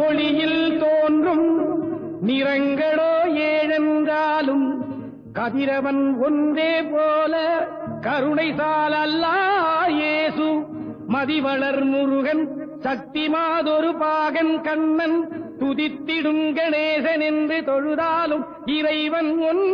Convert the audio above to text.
ஒளியில் தோன்றும் நிறங்களோ ஏழென்றாலும் கதிரவன் ஒன்றே போல கருணைசால் அல்லா இயேசு. மதிவளர் முருகன் சக்தி மாதொரு பாகன் கண்ணன் துதித்திடும் கணேசன் என்று தொழுதாலும் இறைவன் ஒன்